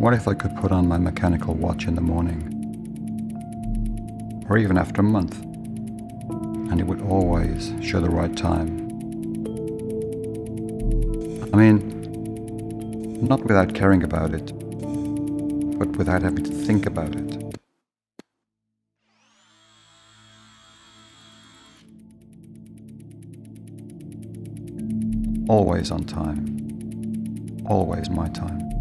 What if I could put on my mechanical watch in the morning? Or even after a month, and it would always show the right time. I mean, not without caring about it, but without having to think about it. Always on time. Always my time.